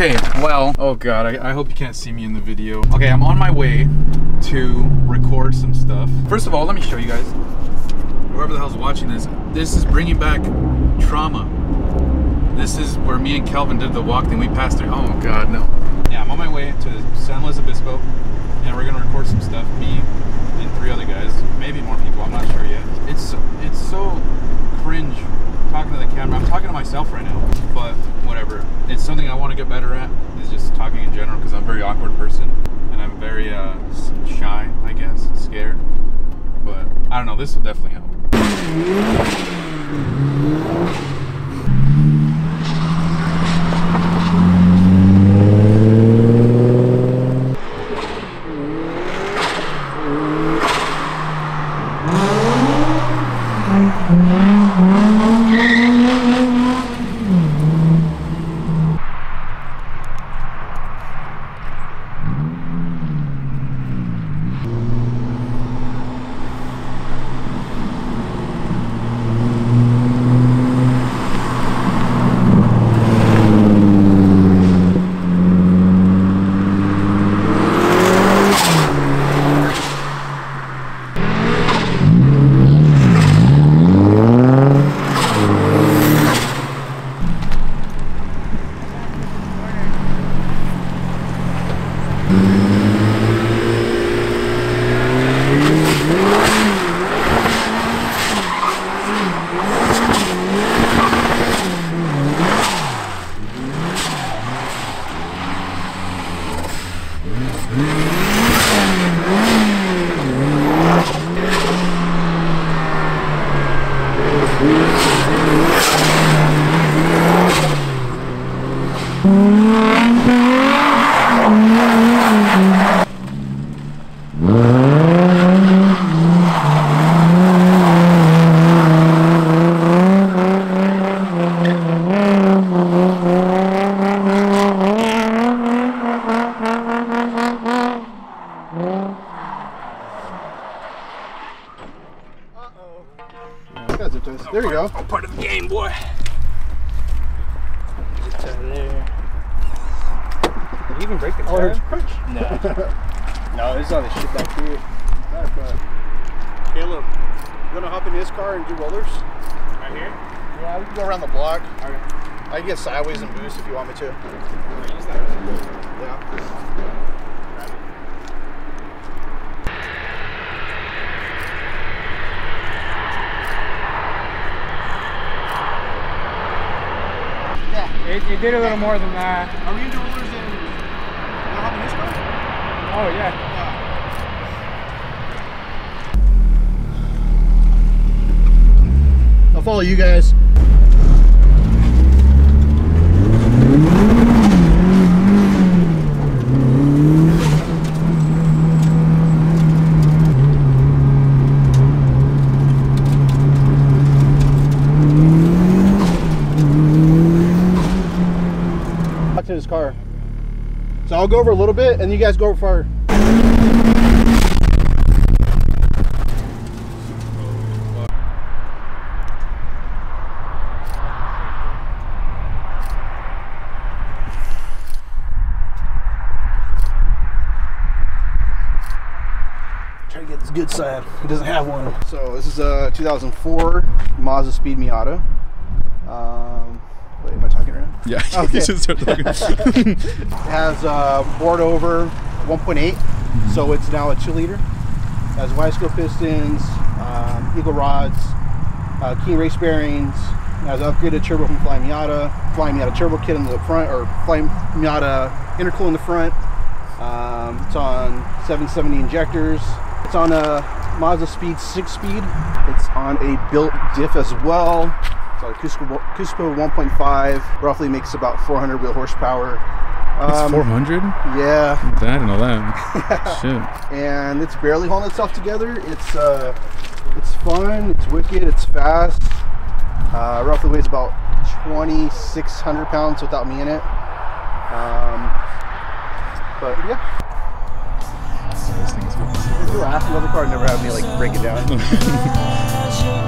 Okay, well, oh god, I, I, hope you can't see me in the video. Okay, I'm on my way to record some stuff. First of all, let me show you guys, whoever the hell's watching this, this is bringing back trauma. This is where me and Kelvin did the walk thing. We passed through. Oh god, no. Yeah, I'm on my way to San Luis Obispo, and we're gonna record some stuff. Me and three other guys, maybe more people. I'm not sure yet. It's it's so cringe talking to the camera. I'm talking to myself right now, but whatever. It's something I want to get better at. Is just talking in general because I'm a very awkward person and I'm very uh, shy, I guess, scared. But I don't know. This will definitely help. There you go. I'm part of the game, boy. Get out of there. Did you even break the Oh, tire? there's crunch. No. no, there's all the shit back here. Back, uh, Kaleb, you wanna hop in his car and do rollers? Right here? Yeah, we can go around the block. Okay. I can get sideways and boost if you want me to. Use that. Yeah. It, it did a little more than that. Are we into rollers in? You wanna hop in his car? Oh, yeah. I'll follow you guys. Car. So I'll go over a little bit and you guys go over far. Try to get this good side. He doesn't have one. So this is a 2004 Mazda Speed Miata. Um, wait, am I talking right now? Yeah, Okay. you should start talking. It has uh, bored over 1.8, so it's now a 2 liter. It has Wiseco pistons, um, Eagle rods, uh, King race bearings. It has upgraded turbo from Fly Miata, Fly Miata turbo kit in the front, or Fly Miata intercool in the front. Um, it's on 770 injectors. It's on a Mazda Speed 6 speed. It's on a built diff as well. A Cusco, Cusco 1.5. Roughly makes about 400 wheel horsepower. It's Um, 400? Yeah, I didn't know that. Shit. and it's barely holding itself together. It's uh, it's fun. It's wicked. It's fast. Uh, roughly weighs about 2,600 pounds without me in it. Um, but yeah, This thing is if you were asking about the car, never have me like break it down.